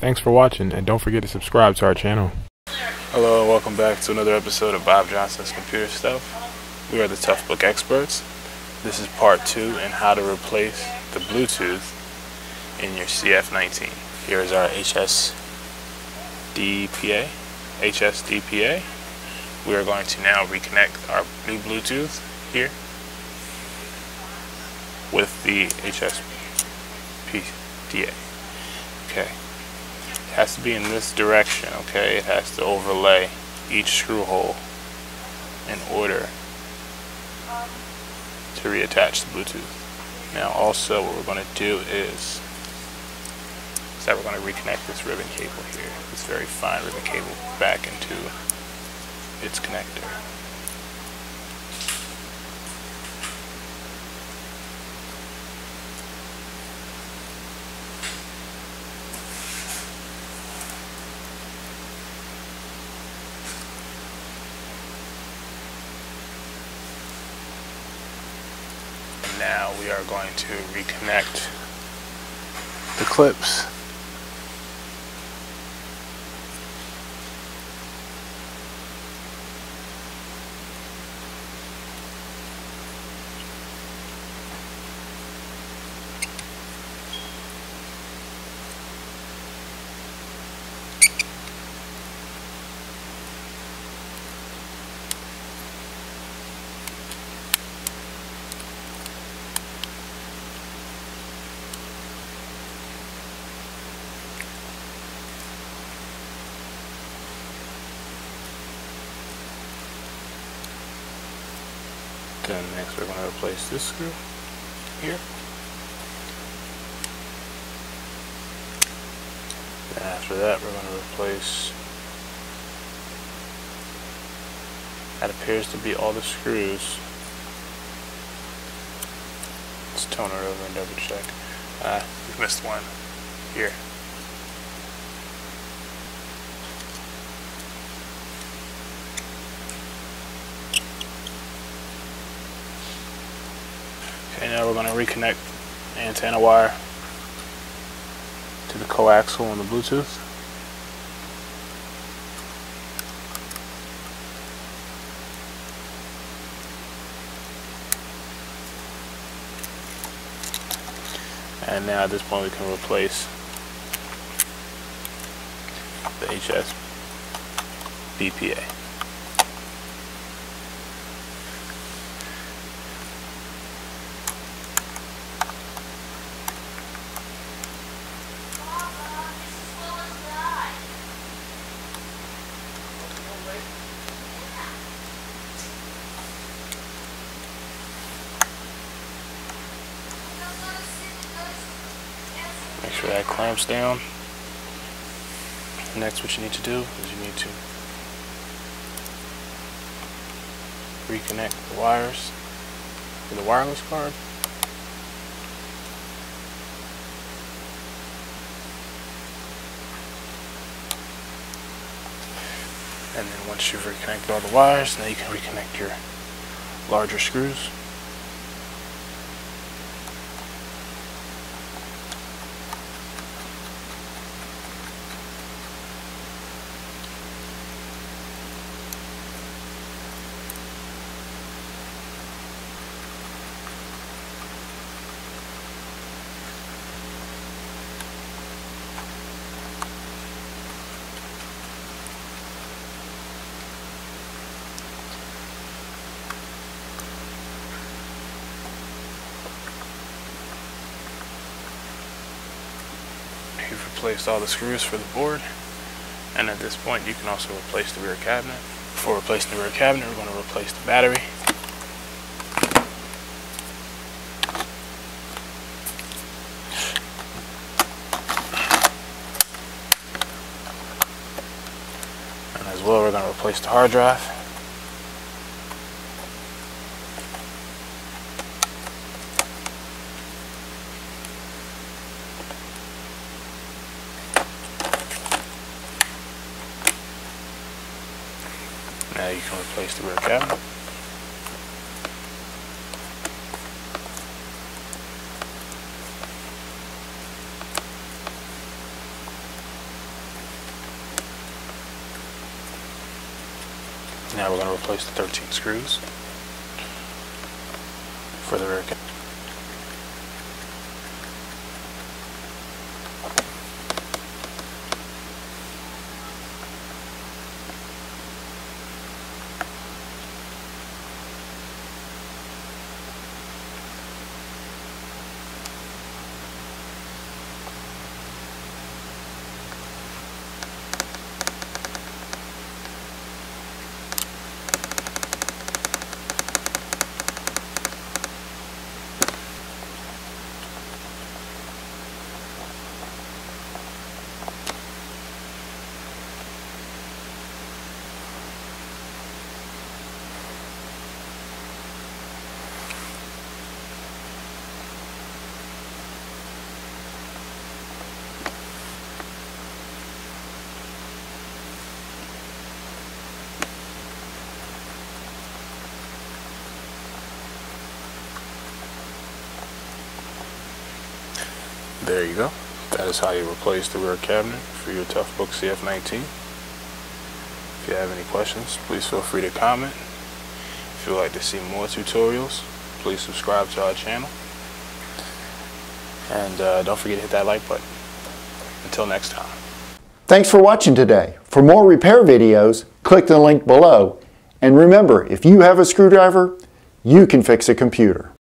Thanks for watching and don't forget to subscribe to our channel. Hello and welcome back to another episode of Bob Johnson's Computer Stuff. We are the Toughbook Experts. This is part two in how to replace the Bluetooth in your CF19. Here is our HSDPA. HSDPA. We are going to now reconnect our new Bluetooth here with the HSDPA. Okay. Has to be in this direction, okay? It has to overlay each screw hole in order to reattach the Bluetooth. Now also what we're going to do is, is that we're going to reconnect this ribbon cable here, this very fine ribbon cable back into its connector. Now we are going to reconnect the clips. Then next we're going to replace this screw here. Then after that we're going to replace, that appears to be all the screws. Let's tone it over and double check. Ah, we've missed one here. Okay, now we're going to reconnect antenna wire to the coaxial on the Bluetooth. And now at this point we can replace the HS BPA. Sure that clamps down. Next, what you need to do is you need to reconnect the wires to the wireless card. And then once you've reconnected all the wires, now you can reconnect your larger screws. You've replaced all the screws for the board. And at this point, you can also replace the rear cabinet. Before replacing the rear cabinet, we're going to replace the battery. And as well, we're going to replace the hard drive. now you can replace the rear cabinet. Now we're going to replace the 13 screws for the rear cabinet. There you go. That is how you replace the rear cabinet for your Toughbook CF19. If you have any questions, please feel free to comment. If you would like to see more tutorials, please subscribe to our channel. And uh, don't forget to hit that like button. Until next time. Thanks for watching today. For more repair videos, click the link below. And remember, if you have a screwdriver, you can fix a computer.